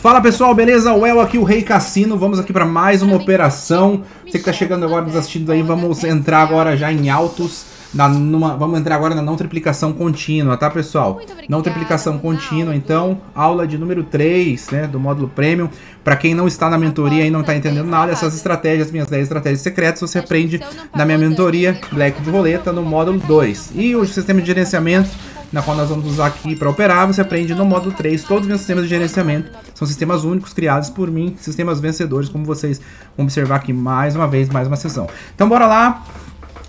Fala pessoal, beleza? O El aqui, o Rei Cassino. Vamos aqui para mais uma operação. Você que tá chegando agora nos assistindo aí, vamos entrar agora já em altos. Na, numa, vamos entrar agora na não triplicação contínua, tá pessoal? Não triplicação contínua, então, aula de número 3, né, do módulo Premium. Para quem não está na mentoria e não está entendendo nada, essas estratégias, minhas 10 estratégias secretas, você aprende na minha mentoria Black de Roleta no módulo 2. E o sistema de gerenciamento na qual nós vamos usar aqui para operar, você aprende no módulo 3 todos os meus sistemas de gerenciamento. São sistemas únicos criados por mim, sistemas vencedores, como vocês vão observar aqui mais uma vez, mais uma sessão. Então bora lá.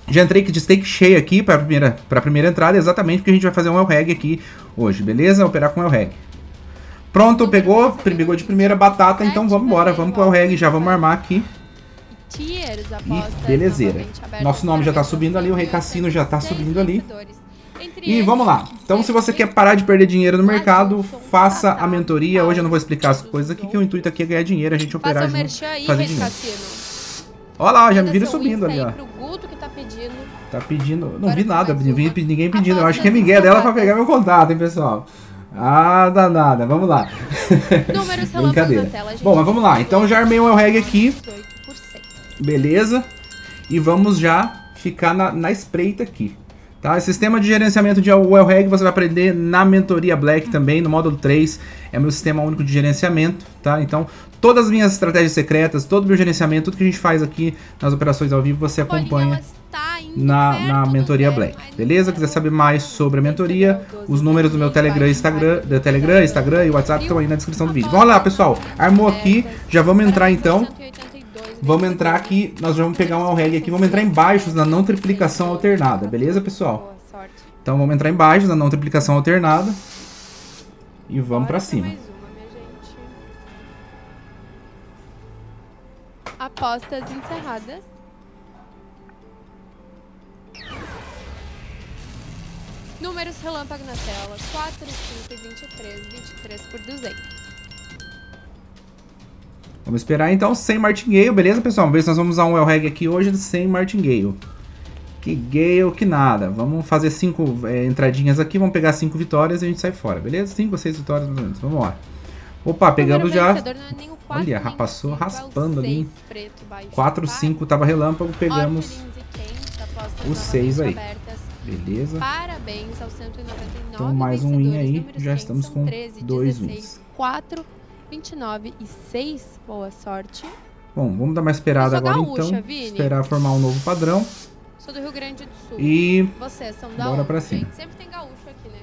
Já entrei de stake cheio aqui para a primeira, primeira entrada, exatamente porque a gente vai fazer um El-Reg aqui hoje, beleza? Operar com El-Reg. Pronto, pegou, pegou de primeira batata, então vamos embora, vamos pro El-Reg, já vamos armar aqui. E belezeira. Nosso nome já está subindo ali, o Rei Cassino já está subindo ali. E vamos lá. Então, se você quer parar de perder dinheiro no mercado, faça a mentoria. Hoje eu não vou explicar as coisas aqui, que o intuito aqui é ganhar dinheiro, a gente operar junto, fazer dinheiro. Olha lá, já me viram subindo ali, ó. Tá pedindo. Não vi nada, não vi ninguém pedindo. Eu acho que é Miguel dela pra pegar meu contato, hein, pessoal. Ah, danada. Vamos lá. Brincadeira. Bom, mas vamos lá. Então já armei o El aqui. Beleza. E vamos já ficar na, na espreita aqui. Tá? Sistema de gerenciamento de WellReg você vai aprender na mentoria Black também, no módulo 3. É meu sistema único de gerenciamento, tá? Então, todas as minhas estratégias secretas, todo o meu gerenciamento, tudo que a gente faz aqui nas operações ao vivo, você acompanha na, na mentoria Black, beleza? Quiser saber mais sobre a mentoria, os números do meu Telegram, Instagram, do Telegram, Instagram e WhatsApp estão aí na descrição do vídeo. Vamos lá, pessoal. Armou aqui, já vamos entrar então. Vamos entrar aqui, nós vamos pegar um reg aqui, vamos entrar em baixos na não triplicação alternada, beleza, pessoal? Então vamos entrar em baixos na não triplicação alternada. E vamos para cima. Apostas encerradas. Números relâmpago na tela. 4, 5, 23, 23 por 200. Vamos esperar então sem martingale, beleza, pessoal? Vamos ver se nós vamos usar um El aqui hoje sem martingale. Que gale, que nada. Vamos fazer cinco é, entradinhas aqui, vamos pegar cinco vitórias e a gente sai fora, beleza? Cinco ou seis vitórias mais ou menos. Vamos lá. Opa, pegamos já. É Olha, passou raspando ali. 4, 5, tava relâmpago, pegamos os 6 aí. Beleza. Parabéns ao 199 Então mais um win aí, já estamos com dois wins. 4 29 e 6. Boa sorte. Bom, vamos dar uma esperada agora gaúcha, então. Vini. Esperar formar um novo padrão. Sou do Rio Grande do Sul. E Vocês são da bora pra cima. Sempre tem gaúcho aqui, né?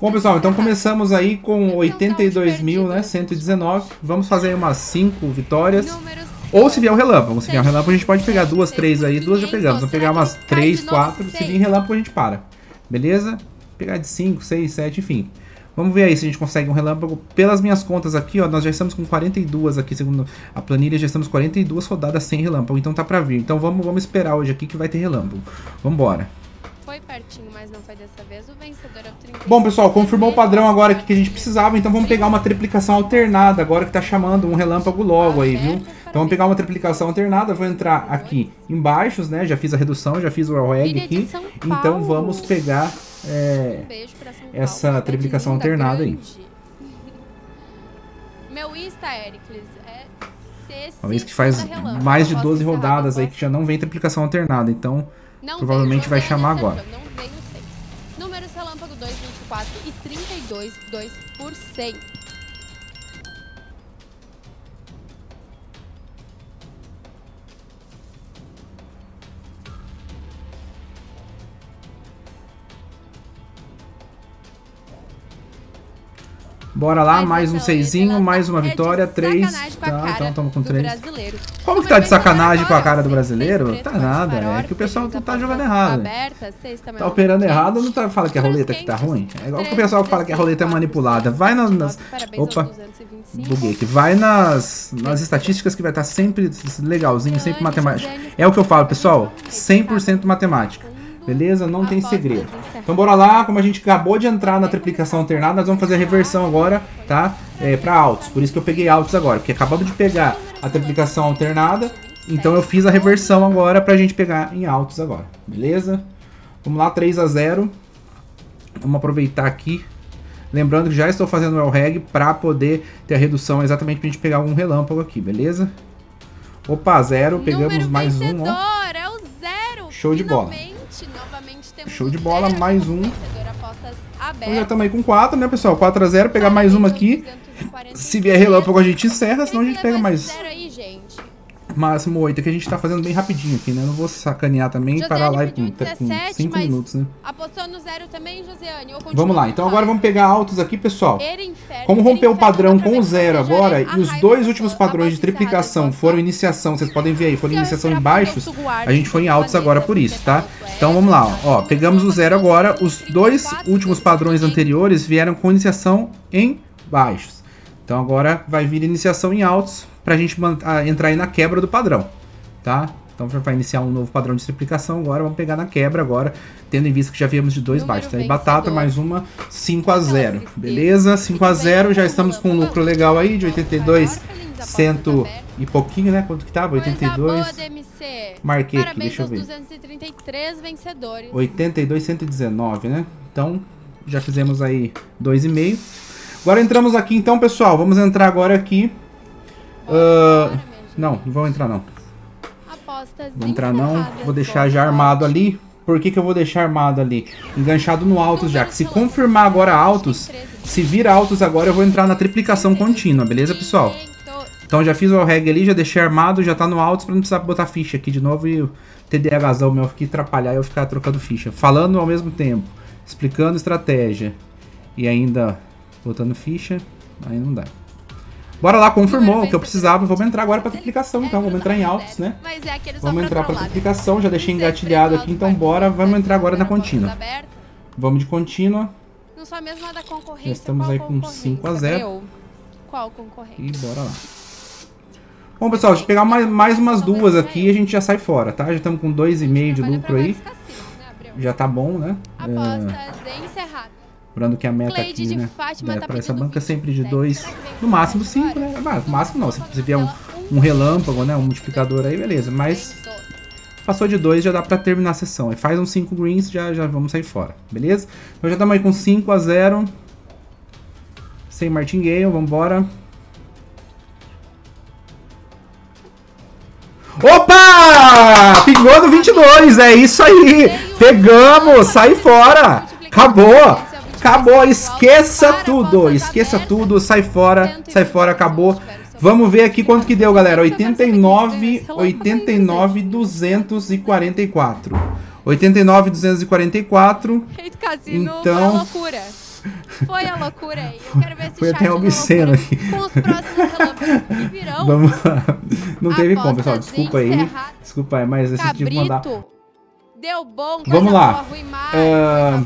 Bom, pessoal, então começamos aí com 82.119. Né, vamos fazer aí umas 5 vitórias. Números Ou se vier um relâmpago. Se vier um relâmpago, a gente pode pegar duas, três aí. Duas já pegamos. Vamos pegar umas 3, 4. Se vir relâmpago, a gente para. Beleza? Pegar de 5, 6, 7, enfim. Vamos ver aí se a gente consegue um relâmpago. Pelas minhas contas aqui, ó, nós já estamos com 42 aqui, segundo a planilha, já estamos com 42 rodadas sem relâmpago, então tá pra vir. Então vamos, vamos esperar hoje aqui que vai ter relâmpago. Vambora. Foi pertinho, mas não foi dessa vez. O vencedor é o 30. Bom, pessoal, confirmou o padrão agora aqui que a gente precisava, então vamos pegar uma triplicação alternada, agora que tá chamando um relâmpago logo aí, viu? Então vamos pegar uma triplicação alternada, vou entrar aqui embaixo, né? Já fiz a redução, já fiz o egg aqui. Então vamos pegar é, essa triplicação alternada aí. Meu Insta, Ericles, é Uma vez que faz mais de 12 rodadas aí que já não vem triplicação alternada, então não provavelmente vai chamar agora. Não vem no 6. Números relâmpago 2, 24 e 32, 2 por 100. Bora lá, mais um seisinho, mais uma vitória, três. Tá, então estamos com três. Como que tá de sacanagem com a cara do brasileiro? Tá nada, é que o pessoal tá jogando errado. Tá operando errado, não tá, fala que a roleta que tá ruim. É igual que o pessoal fala que a roleta é manipulada. Vai nas. nas opa, buguei aqui. Vai nas, nas estatísticas que vai estar tá sempre legalzinho, sempre matemática. É o que eu falo, pessoal, 100% matemática. Beleza? Não tem segredo. Então bora lá, como a gente acabou de entrar na triplicação alternada, nós vamos fazer a reversão agora, tá? É, para altos. Por isso que eu peguei altos agora, porque acabamos de pegar a triplicação alternada, então eu fiz a reversão agora pra gente pegar em altos agora. Beleza? Vamos lá, 3 a 0 Vamos aproveitar aqui. Lembrando que já estou fazendo o El-Reg pra poder ter a redução exatamente pra gente pegar algum relâmpago aqui, beleza? Opa, zero, pegamos Número mais um, ó. é o zero. Show de bola. Show de bola, mais como um. Então já estamos aí com 4, né, pessoal? 4 a 0 pegar mais uma aqui. Se vier relâmpago a gente encerra, senão a gente pega mais Zero aí, gente. Máximo 8, que a gente tá fazendo bem rapidinho aqui, né? Não vou sacanear também e parar pediu com, com 17, 5 mas- minutos, né? Apostou no zero também, Josiane? Vamos lá, então agora vamos pegar altos aqui, pessoal. Erinferno, Como romper o padrão com o zero agora e os dois do últimos padrões de triplicação foram iniciação, vocês podem ver aí, foram iniciação em baixos, a gente foi em altos planeta, agora por isso, tá? Então vamos lá, ó, pegamos o zero agora, os dois últimos padrões anteriores vieram com iniciação em baixos. Então agora vai vir iniciação em altos pra gente man- ah, entrar aí na quebra do padrão, tá? Então vai iniciar um novo padrão de triplicação agora, vamos pegar na quebra agora, tendo em vista que já viemos de dois baixos. Tá aí batata, mais uma, 5 a 0 beleza? 5 a 0 já estamos com um lucro legal aí de 82, cento e pouquinho, né? Quanto que tava? 82, Coisa boa, DMC. marquei aqui, deixa eu ver. 233 vencedores. 82, 119, né? Então, já fizemos aí 2,5. Agora entramos aqui, então, pessoal. Vamos entrar agora aqui. Gente. não, não vão entrar não. Vou entrar não. Vou deixar já armado ali. Por que, que eu vou deixar armado ali? Enganchado no altos já. Que se confirmar agora altos, se vir altos agora, eu vou entrar na triplicação contínua, beleza, pessoal? 500. Então já fiz o reg ali, já deixei armado, já tá no altos pra não precisar botar ficha aqui de novo e o TDAHzão meu aqui atrapalhar e eu ficar trocando ficha. Falando ao mesmo tempo, explicando estratégia e ainda botando ficha, aí não dá. Bora lá, confirmou o que eu precisava. Vamos entrar agora pra triplicação, então. Vamos entrar em altos, né? Mas é Vamos entrar pra triplicação, já deixei engatilhado aqui, então bora. Vamos entrar agora na contínua. Vamos de contínua Não só mesmo a da concorrência. Já estamos aí com concorrência? 5 a 0. Eu. Qual concorrente? e bora lá. Bom, pessoal, deixa eu pegar mais, mais umas duas aqui e a gente já sai fora, tá? Já estamos com 2,5 de lucro aí. né? Já tá bom, né? É. lembrando que a meta Cleide aqui, né? Fátima é, tá pra essa banca é sempre de 27. 2, Será que vem no máximo agora? 5, né? Ah, no máximo não, se você vier um, um relâmpago, né? Um multiplicador aí, beleza. Mas passou de 2, já dá pra terminar a sessão. Aí faz uns 5 greens, já, já vamos sair fora, beleza? Então já estamos aí com 5 a 0. Sem martingale, vambora. Opa! Pingou no 22, é isso aí! Pegamos, sai fora! Acabou! Acabou, esqueça tudo, esqueça tudo, sai fora, sai fora, acabou. Vamos ver aqui quanto que deu, galera. 89, 89, 244. 89, 244. Rei do cassino Então- foi a loucura. Foi a loucura aí. Eu quero ver esse Foi até obsceno aqui. Com os próximos relâmpagos que virão. Vamos lá. Não teve como, pessoal. Desculpa aí. Desculpa aí, mas esse tive que mandar. Deu bom. Vamos lá. Boa, Rui Mar, Ah,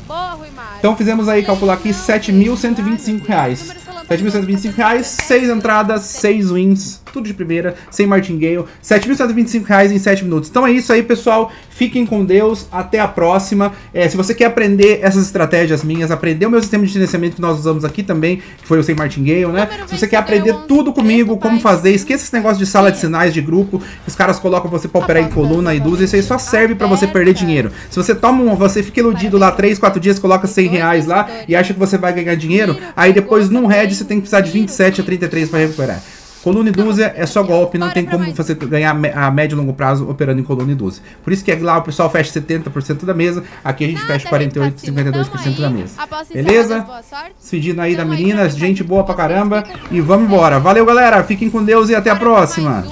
Então fizemos aí calcular aqui 7.125 reais. 7.125 reais, 6 entradas, 6 wins, tudo de primeira, sem martingale. 7.125 reais em 7 minutos. Então é isso aí, pessoal. Fiquem com Deus. Até a próxima. É, se você quer aprender essas estratégias minhas, aprender o meu sistema de gerenciamento que nós usamos aqui também, que foi o sem martingale, né? Se você quer aprender um tudo comigo, como fazer, esqueça esse negócio de sala de sinais de grupo. que Os caras colocam você pra operar em coluna e dúzia. Isso aí só serve pra você perder dinheiro. Se você toma um, você fica iludido lá 3, 4 dias, coloca 100 reais lá e acha que você vai ganhar dinheiro, aí depois num head você tem que precisar de 27 a 33 pra recuperar. Coluna e dúzia é só golpe, não tem como você ganhar a médio e longo prazo operando em coluna e dúzia. Por isso que lá o pessoal fecha 70% da mesa, aqui a gente fecha Rei 48, do cassino. 52% da mesa. Beleza? Despedindo aí da pra gente boa pra caramba. E vamos embora. Valeu, galera. Fiquem com Deus e até a próxima.